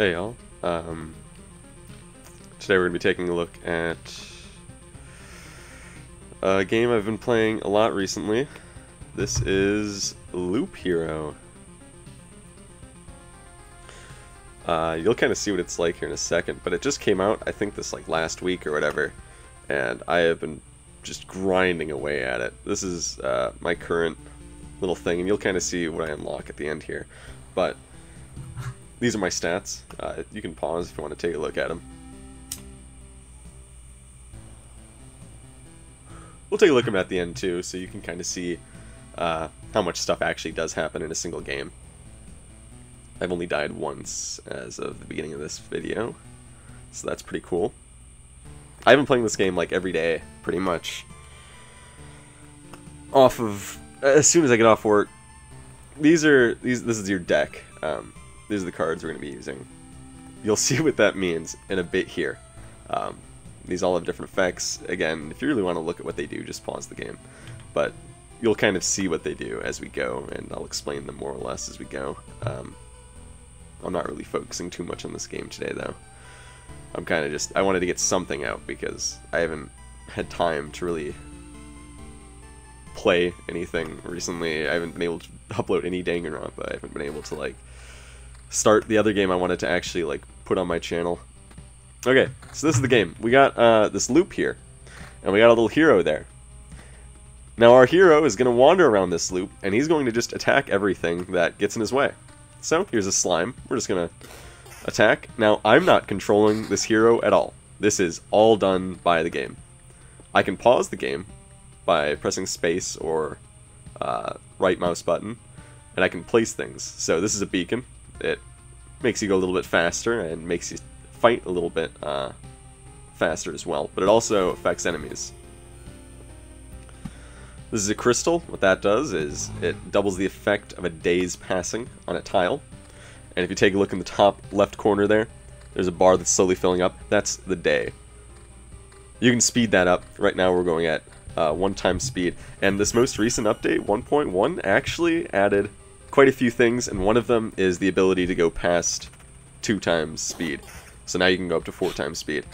Hey y'all. Um, today we're going to be taking a look at a game I've been playing a lot recently. This is Loop Hero. Uh, you'll kind of see what it's like here in a second, but it just came out, I think this like last week or whatever, and I have been just grinding away at it. This is uh, my current little thing, and you'll kind of see what I unlock at the end here. But these are my stats. Uh, you can pause if you want to take a look at them. We'll take a look at them at the end too, so you can kind of see uh, how much stuff actually does happen in a single game. I've only died once as of the beginning of this video, so that's pretty cool. I've been playing this game like every day, pretty much. Off of as soon as I get off work. These are these. This is your deck. Um, these are the cards we're going to be using. You'll see what that means in a bit here. Um, these all have different effects. Again, if you really want to look at what they do, just pause the game. But you'll kind of see what they do as we go, and I'll explain them more or less as we go. Um, I'm not really focusing too much on this game today, though. I'm kind of just, I wanted to get something out because I haven't had time to really play anything recently. I haven't been able to upload any Danganronpa. I haven't been able to, like, start the other game I wanted to actually, like, put on my channel. Okay, so this is the game. We got uh, this loop here, and we got a little hero there. Now our hero is going to wander around this loop, and he's going to just attack everything that gets in his way. So, here's a slime. We're just going to attack. Now, I'm not controlling this hero at all. This is all done by the game. I can pause the game by pressing space or uh, right mouse button, and I can place things. So this is a beacon. It makes you go a little bit faster and makes you fight a little bit uh, faster as well, but it also affects enemies. This is a crystal. What that does is it doubles the effect of a day's passing on a tile. And if you take a look in the top left corner there, there's a bar that's slowly filling up. That's the day. You can speed that up. Right now we're going at uh, one time speed. And this most recent update, 1.1, actually added quite a few things, and one of them is the ability to go past two times speed. So now you can go up to four times speed.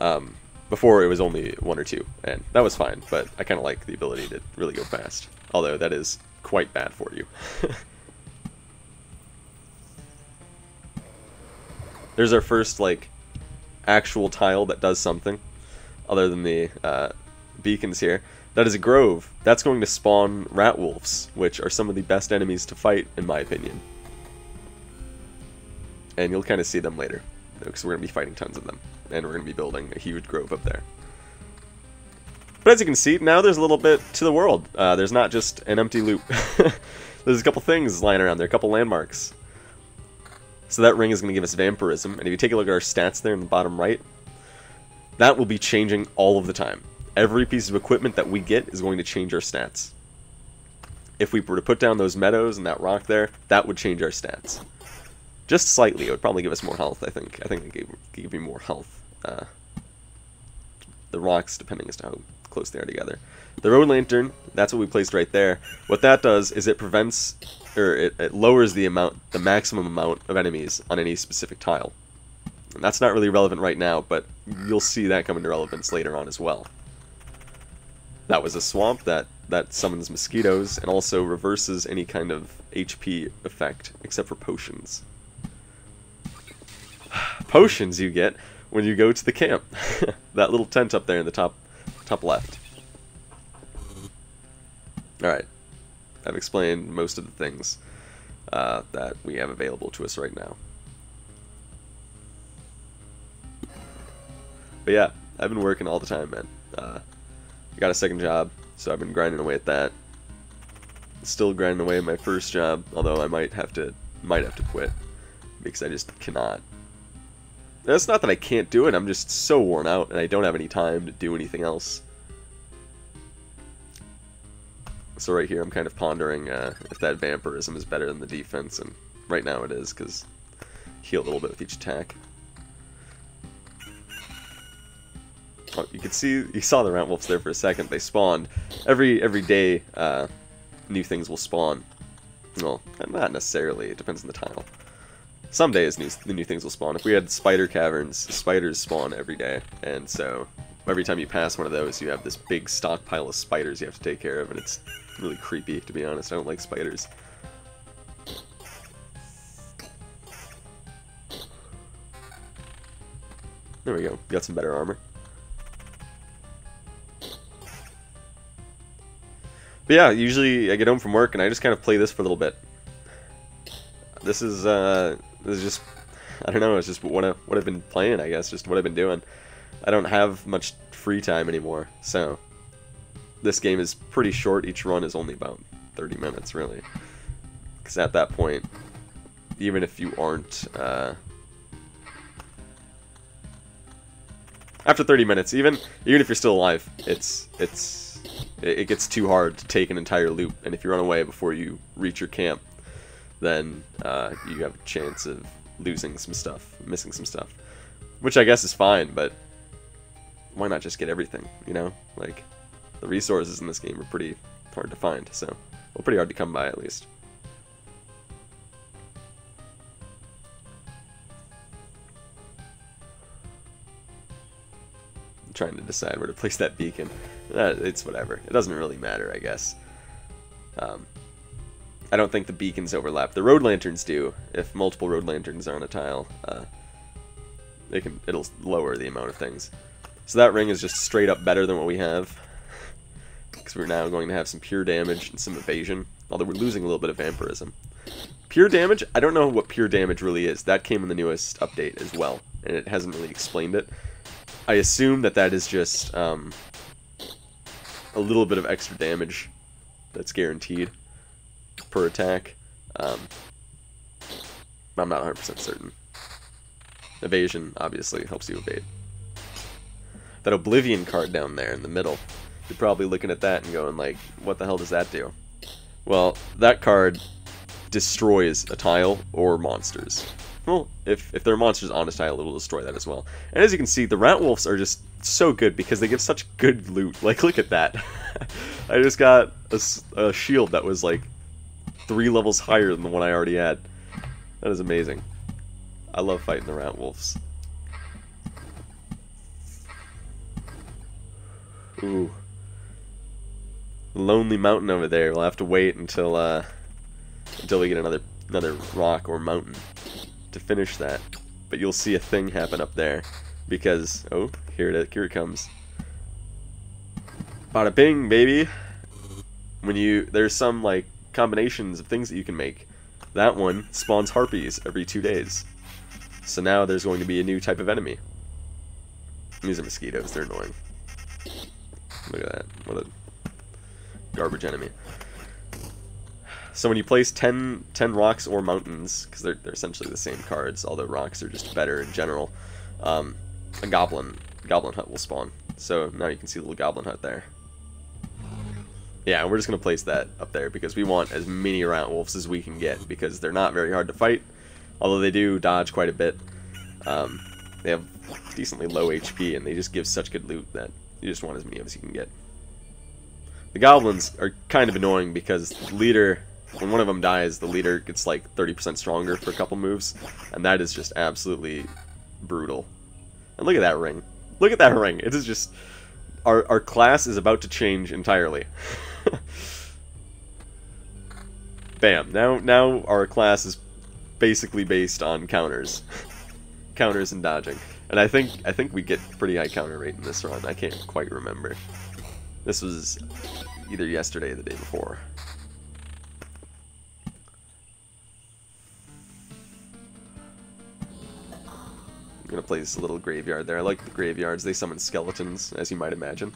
Um, before it was only one or two, and that was fine, but I kind of like the ability to really go fast. Although that is quite bad for you. There's our first, like, actual tile that does something, other than the uh, beacons here. That is a grove. That's going to spawn rat wolves, which are some of the best enemies to fight, in my opinion. And you'll kind of see them later, because we're going to be fighting tons of them, and we're going to be building a huge grove up there. But as you can see, now there's a little bit to the world. Uh, there's not just an empty loop. there's a couple things lying around there, a couple landmarks. So that ring is going to give us vampirism, and if you take a look at our stats there in the bottom right, that will be changing all of the time. Every piece of equipment that we get is going to change our stats. If we were to put down those meadows and that rock there, that would change our stats. Just slightly, it would probably give us more health, I think. I think it gave, give me more health. Uh, the rocks, depending as to how close they are together. The road lantern, that's what we placed right there. What that does is it prevents, or it, it lowers the amount, the maximum amount of enemies on any specific tile. And that's not really relevant right now, but you'll see that come into relevance later on as well. That was a swamp that, that summons mosquitoes and also reverses any kind of HP effect, except for potions. potions you get when you go to the camp. that little tent up there in the top top left. Alright. I've explained most of the things uh, that we have available to us right now. But yeah, I've been working all the time, man. Uh, I got a second job, so I've been grinding away at that. Still grinding away at my first job, although I might have to might have to quit because I just cannot. That's not that I can't do it, I'm just so worn out and I don't have any time to do anything else. So right here I'm kind of pondering uh, if that vampirism is better than the defense, and right now it is, because heal a little bit with each attack. You can see, you saw the rat wolves there for a second, they spawned. Every, every day, uh, new things will spawn. Well, not necessarily, it depends on the tile. some days new, the new things will spawn. If we had spider caverns, spiders spawn every day, and so every time you pass one of those, you have this big stockpile of spiders you have to take care of, and it's really creepy, to be honest. I don't like spiders. There we go. Got some better armor. But yeah, usually I get home from work and I just kind of play this for a little bit. This is uh, this is just I don't know. It's just what I, what I've been playing. I guess just what I've been doing. I don't have much free time anymore, so this game is pretty short. Each run is only about 30 minutes, really. Because at that point, even if you aren't uh, after 30 minutes, even even if you're still alive, it's it's it, it gets too hard to take an entire loop. And if you run away before you reach your camp, then uh, you have a chance of losing some stuff, missing some stuff, which I guess is fine. But why not just get everything? You know, like the resources in this game are pretty hard to find, so well, pretty hard to come by at least. trying to decide where to place that beacon. It's whatever. It doesn't really matter, I guess. Um, I don't think the beacons overlap. The road lanterns do. If multiple road lanterns are on a tile, uh, it can it'll lower the amount of things. So that ring is just straight up better than what we have. Because we're now going to have some pure damage and some evasion. Although we're losing a little bit of vampirism. Pure damage, I don't know what pure damage really is. That came in the newest update as well. And it hasn't really explained it. I assume that that is just um, a little bit of extra damage that's guaranteed per attack. Um, I'm not 100% certain. Evasion, obviously, helps you evade. That Oblivion card down there in the middle, you're probably looking at that and going like, what the hell does that do? Well, that card destroys a tile or monsters. Well, if, if there are monsters on a tile, it'll destroy that as well. And as you can see, the Rat Wolves are just so good because they give such good loot. Like, look at that. I just got a, a shield that was like three levels higher than the one I already had. That is amazing. I love fighting the Rat Wolves. Ooh. Lonely mountain over there. We'll have to wait until uh until we get another another rock or mountain to finish that. But you'll see a thing happen up there. Because, oh, here it, here it comes. Bada bing, baby! When you, there's some, like, combinations of things that you can make. That one spawns harpies every two days. So now there's going to be a new type of enemy. These are mosquitoes, they're annoying. Look at that, what a garbage enemy. So when you place 10, 10 rocks or mountains, because they're, they're essentially the same cards, although rocks are just better in general, um, a goblin goblin hut will spawn. So now you can see the little goblin hut there. Yeah, we're just going to place that up there because we want as many rat wolves as we can get because they're not very hard to fight, although they do dodge quite a bit. Um, they have decently low HP and they just give such good loot that you just want as many of as you can get. The goblins are kind of annoying because the leader when one of them dies, the leader gets like 30% stronger for a couple moves, and that is just absolutely brutal. And look at that ring. Look at that ring. It is just... Our, our class is about to change entirely. Bam. Now, now our class is basically based on counters. counters and dodging. And I think I think we get pretty high counter rate in this run. I can't quite remember. This was either yesterday or the day before. I'm gonna place a little graveyard there. I like the graveyards. They summon skeletons, as you might imagine.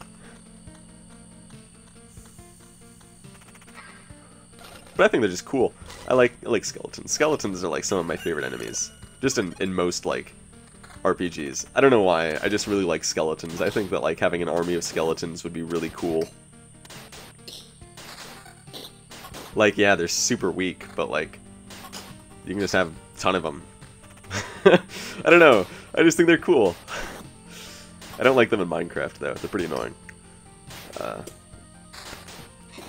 But I think they're just cool. I like I like skeletons. Skeletons are like some of my favorite enemies. Just in, in most like RPGs. I don't know why. I just really like skeletons. I think that like having an army of skeletons would be really cool. Like, yeah, they're super weak, but like, you can just have a ton of them. I don't know. I just think they're cool. I don't like them in Minecraft, though. They're pretty annoying. Uh,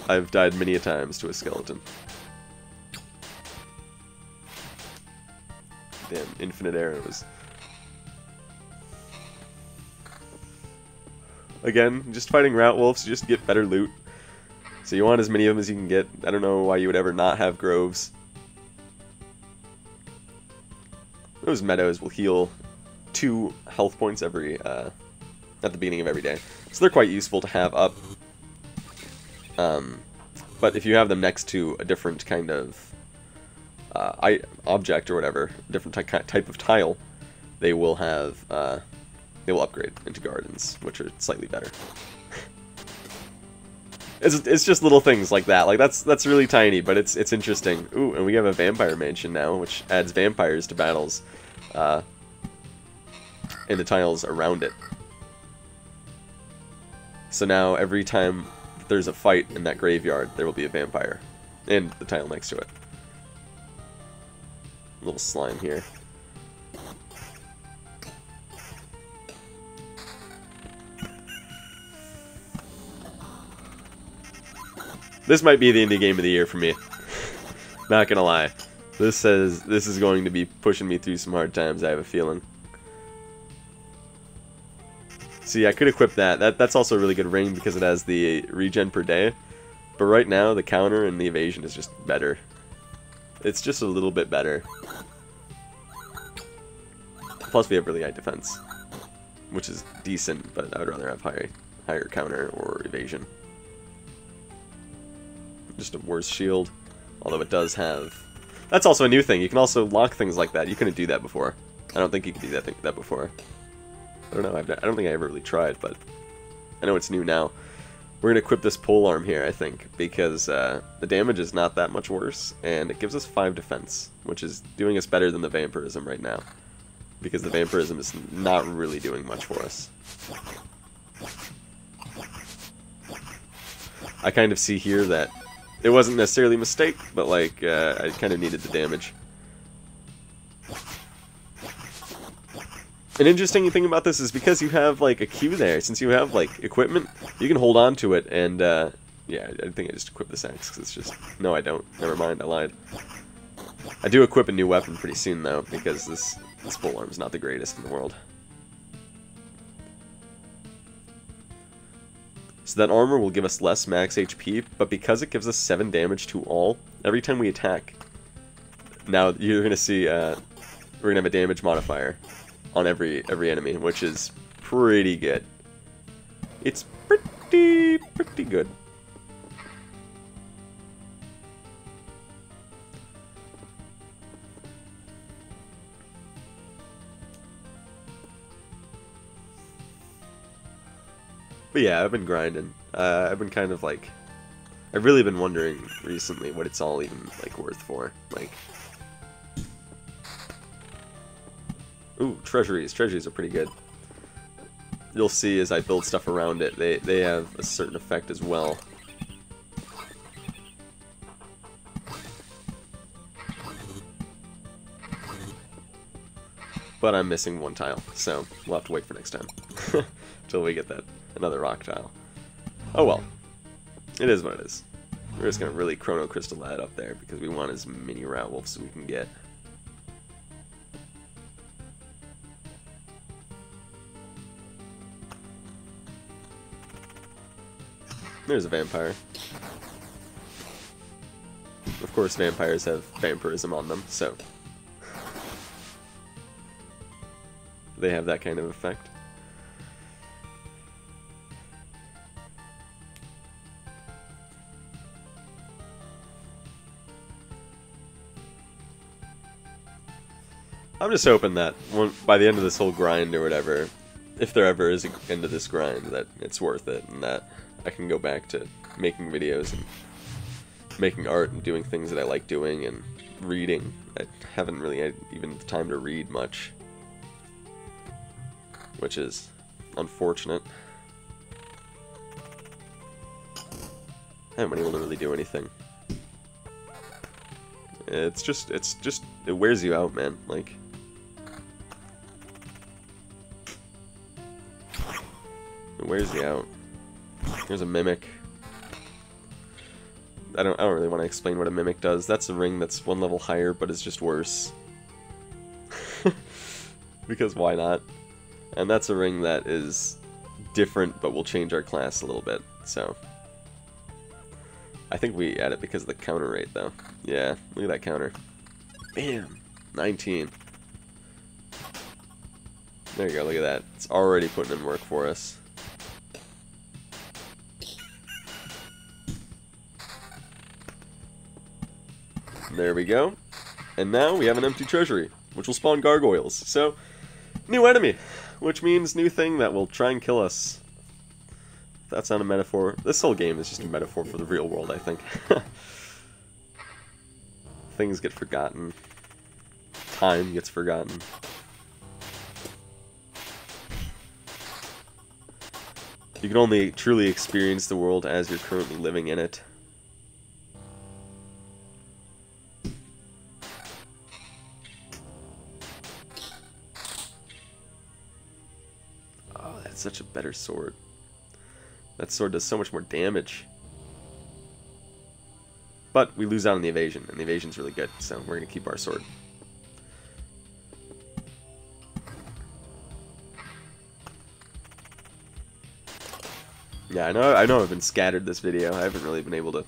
I've died many a times to a skeleton. damn infinite arrows. Again, just fighting rat wolves just get better loot. So you want as many of them as you can get. I don't know why you would ever not have groves. Those meadows will heal two health points every uh, at the beginning of every day. So they're quite useful to have up. Um, but if you have them next to a different kind of uh, I, object or whatever, different ty type of tile, they will have uh, they will upgrade into gardens, which are slightly better. It's, it's just little things like that. Like that's that's really tiny, but it's it's interesting. Ooh, and we have a vampire mansion now, which adds vampires to battles, uh, and the tiles around it. So now every time there's a fight in that graveyard, there will be a vampire, and the tile next to it. little slime here. This might be the indie game of the year for me. Not gonna lie. This says this is going to be pushing me through some hard times, I have a feeling. See, I could equip that. That That's also a really good ring because it has the regen per day. But right now, the counter and the evasion is just better. It's just a little bit better. Plus, we have really high defense. Which is decent, but I would rather have high, higher counter or evasion just a worse shield. Although it does have... That's also a new thing. You can also lock things like that. You couldn't do that before. I don't think you could do that, that before. I don't know. I've, I don't think I ever really tried, but I know it's new now. We're going to equip this pole arm here, I think, because uh, the damage is not that much worse, and it gives us 5 defense, which is doing us better than the vampirism right now. Because the vampirism is not really doing much for us. I kind of see here that it wasn't necessarily a mistake, but like uh, I kind of needed the damage. An interesting thing about this is because you have like a queue there, since you have like equipment, you can hold on to it and uh, yeah, I think I just equip this axe because it's just no, I don't. Never mind, I lied. I do equip a new weapon pretty soon though because this this arm is not the greatest in the world. So that armor will give us less max HP, but because it gives us 7 damage to all, every time we attack, now you're going to see, uh, we're going to have a damage modifier on every every enemy, which is pretty good. It's pretty, pretty good. But yeah, I've been grinding. Uh, I've been kind of like, I've really been wondering recently what it's all even like worth for. Like, ooh, treasuries. Treasuries are pretty good. You'll see as I build stuff around it, they they have a certain effect as well. But I'm missing one tile, so we'll have to wait for next time. Until we get that another rock tile. Oh well. It is what it is. We're just gonna really Chrono Crystal that up there because we want as many Rat Wolves as we can get. There's a vampire. Of course, vampires have vampirism on them, so... They have that kind of effect. I'm just hoping that when, by the end of this whole grind or whatever, if there ever is an end of this grind, that it's worth it and that I can go back to making videos and making art and doing things that I like doing and reading. I haven't really had even the time to read much, which is unfortunate. I haven't been able to really do anything. It's just, it's just, it wears you out, man. Like, Where's he out? Here's a mimic. I don't, I don't really want to explain what a mimic does. That's a ring that's one level higher, but it's just worse. because why not? And that's a ring that is different, but will change our class a little bit, so... I think we add it because of the counter rate, though. Yeah, look at that counter. Bam! 19. There you go, look at that. It's already putting in work for us. There we go. And now we have an empty treasury, which will spawn gargoyles. So, new enemy, which means new thing that will try and kill us. That's not a metaphor. This whole game is just a metaphor for the real world, I think. Things get forgotten. Time gets forgotten. You can only truly experience the world as you're currently living in it. That's such a better sword. That sword does so much more damage. But we lose out on the evasion, and the evasion's really good, so we're going to keep our sword. Yeah, I know I know I've been scattered this video. I haven't really been able to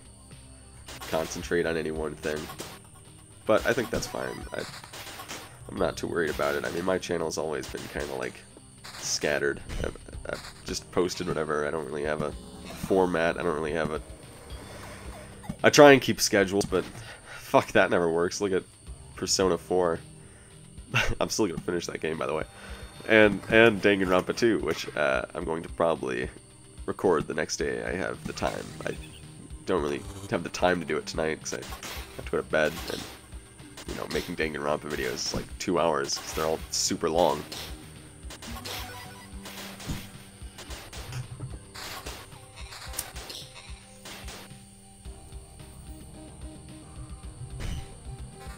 concentrate on any one thing. But I think that's fine. I, I'm not too worried about it. I mean, my channel's always been kind of like scattered. I've, I've just posted whatever. I don't really have a format. I don't really have a... I try and keep schedules, but fuck, that never works. Look at Persona 4. I'm still going to finish that game, by the way. And and Danganronpa 2, which uh, I'm going to probably record the next day I have the time. I don't really have the time to do it tonight because I have to go to bed and you know making Danganronpa videos is like two hours because they're all super long.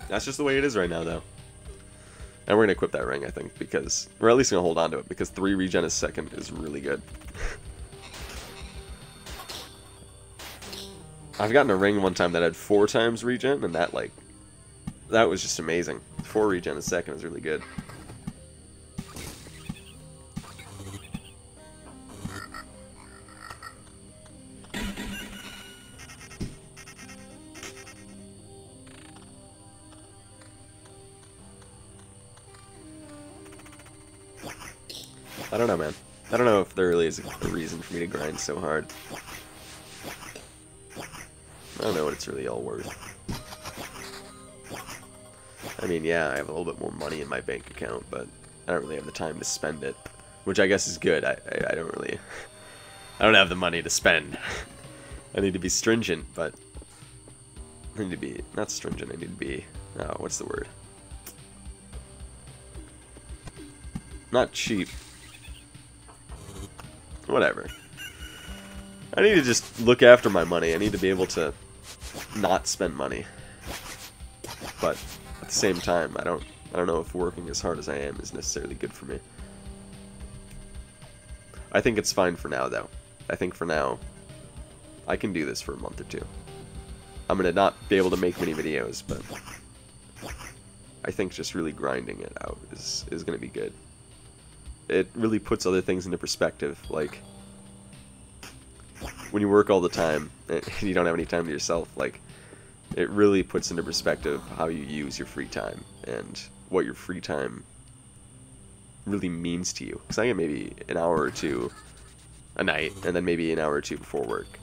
That's just the way it is right now, though. And we're going to equip that ring, I think, because... We're at least going to hold on to it, because 3 regen a second is really good. I've gotten a ring one time that had 4 times regen, and that, like... That was just amazing. 4 regen a second is really good. I don't know, man. I don't know if there really is a reason for me to grind so hard. I don't know what it's really all worth. I mean, yeah, I have a little bit more money in my bank account, but I don't really have the time to spend it. Which I guess is good. I, I, I don't really... I don't have the money to spend. I need to be stringent, but... I need to be... Not stringent, I need to be... Oh, what's the word? Not cheap, Whatever. I need to just look after my money. I need to be able to not spend money. But at the same time, I don't I don't know if working as hard as I am is necessarily good for me. I think it's fine for now though. I think for now I can do this for a month or two. I'm gonna not be able to make many videos, but I think just really grinding it out is, is gonna be good it really puts other things into perspective. Like when you work all the time and you don't have any time to yourself, like it really puts into perspective how you use your free time and what your free time really means to you. Because I get maybe an hour or two a night, and then maybe an hour or two before work.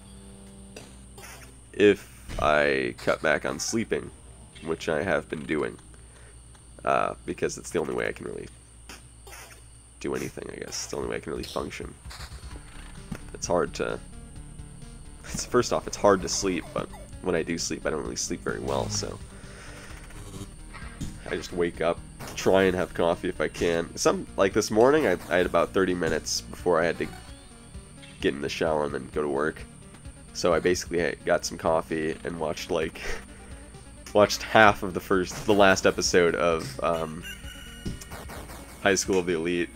If I cut back on sleeping, which I have been doing, uh, because it's the only way I can really do anything, I guess. It's the only way I can really function. It's hard to... It's, first off, it's hard to sleep, but when I do sleep, I don't really sleep very well, so... I just wake up, try and have coffee if I can. Some Like this morning, I, I had about 30 minutes before I had to get in the shower and then go to work. So I basically got some coffee and watched, like... watched half of the first, the last episode of, um, High School of the Elite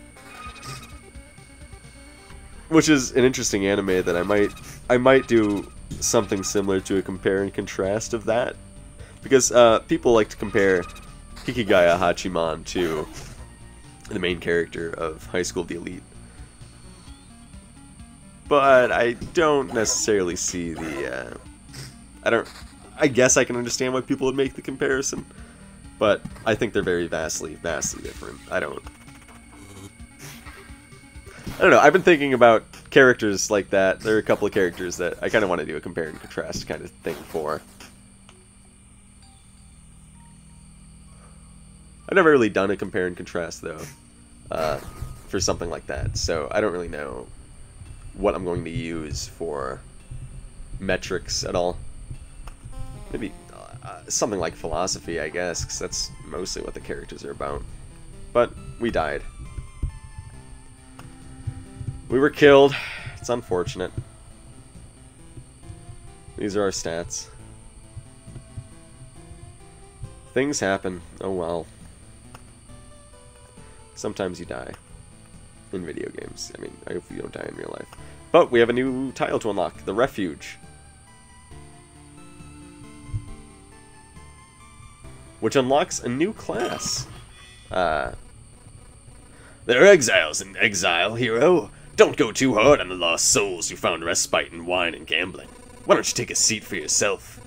which is an interesting anime that I might I might do something similar to a compare and contrast of that because uh, people like to compare Hikigaya Hachiman to the main character of High School the Elite. But I don't necessarily see the. Uh, I don't. I guess I can understand why people would make the comparison, but I think they're very vastly, vastly different. I don't. I don't know. I've been thinking about characters like that. There are a couple of characters that I kind of want to do a compare and contrast kind of thing for. I've never really done a compare and contrast though, uh, for something like that. So I don't really know what I'm going to use for metrics at all. Maybe uh, something like philosophy, I guess, because that's mostly what the characters are about. But we died. We were killed. It's unfortunate. These are our stats. Things happen. Oh well. Sometimes you die. In video games. I mean, I hope you don't die in real life. But we have a new tile to unlock. The Refuge. Which unlocks a new class. Uh, there are exiles in exile, hero. Don't go too hard on the lost souls who found respite in wine and gambling. Why don't you take a seat for yourself?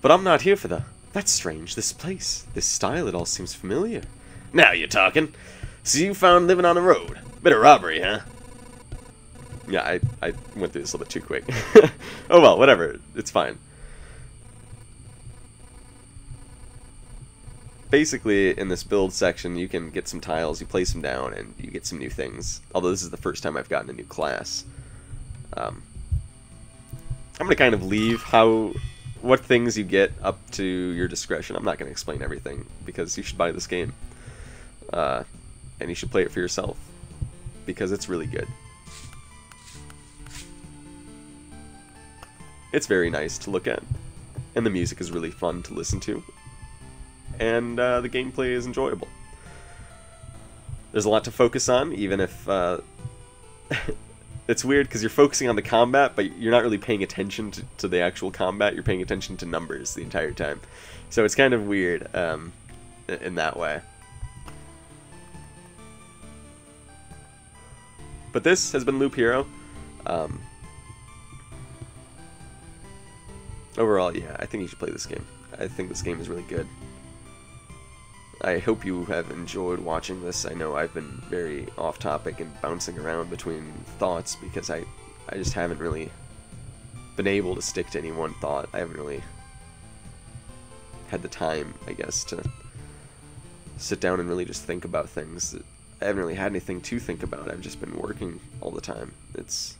But I'm not here for the... That's strange. This place, this style, it all seems familiar. Now you're talking. So you found living on the road. Bit of robbery, huh? Yeah, I, I went through this a little bit too quick. oh well, whatever. It's fine. Basically in this build section you can get some tiles, you place them down, and you get some new things. Although this is the first time I've gotten a new class. Um, I'm going to kind of leave how what things you get up to your discretion. I'm not going to explain everything because you should buy this game. Uh, and you should play it for yourself because it's really good. It's very nice to look at, and the music is really fun to listen to and uh, the gameplay is enjoyable. There's a lot to focus on, even if uh, it's weird because you're focusing on the combat, but you're not really paying attention to, to, the actual combat. You're paying attention to numbers the entire time, so it's kind of weird um, in that way. But this has been Loop Hero. Um, overall, yeah, I think you should play this game. I think this game is really good. I hope you have enjoyed watching this. I know I've been very off topic and bouncing around between thoughts because I, I just haven't really been able to stick to any one thought. I haven't really had the time, I guess, to sit down and really just think about things. I haven't really had anything to think about. I've just been working all the time. It's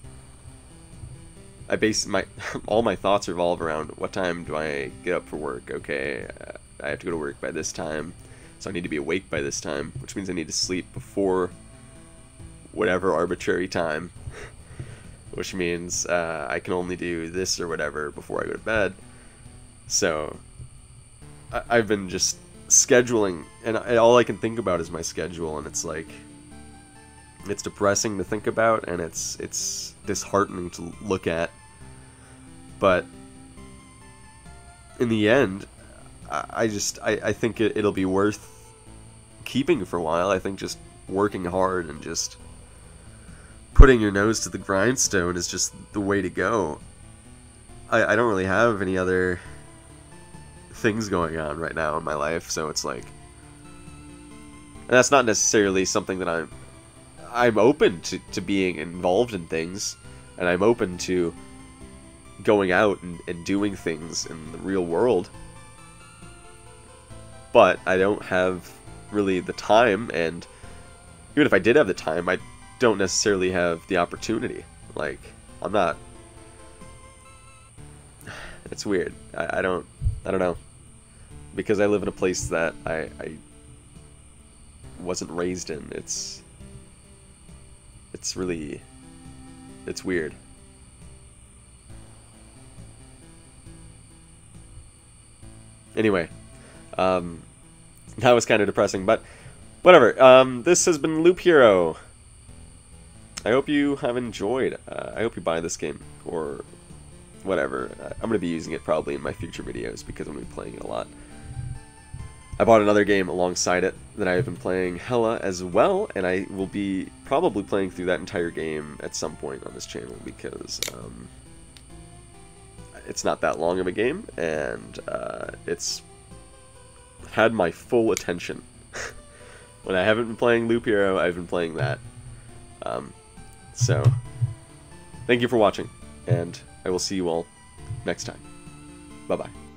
I base my all my thoughts revolve around what time do I get up for work? Okay, I have to go to work by this time. So I need to be awake by this time, which means I need to sleep before whatever arbitrary time, which means uh, I can only do this or whatever before I go to bed. So I- have been just scheduling, and I- all I can think about is my schedule, and it's like it's depressing to think about, and it's it's disheartening to look at. But in the end, I just I, I think it, it'll be worth keeping for a while. I think just working hard and just putting your nose to the grindstone is just the way to go. I, I don't really have any other things going on right now in my life, so it's like and that's not necessarily something that I'm I'm open to, to being involved in things and I'm open to going out and, and doing things in the real world but I don't have really the time, and even if I did have the time, I don't necessarily have the opportunity. Like, I'm not. It's weird. I, I don't. I don't know. Because I live in a place that I, I wasn't raised in. It's. It's really. It's weird. Anyway, um, that was kind of depressing, but whatever. Um, this has been Loop Hero. I hope you have enjoyed. Uh, I hope you buy this game, or whatever. I'm going to be using it probably in my future videos because I'm going to be playing it a lot. I bought another game alongside it that I have been playing hella as well, and I will be probably playing through that entire game at some point on this channel because um, it's not that long of a game, and uh, it's had my full attention. when I haven't been playing Loop Hero, I've been playing that. Um, so, thank you for watching, and I will see you all next time. Bye bye.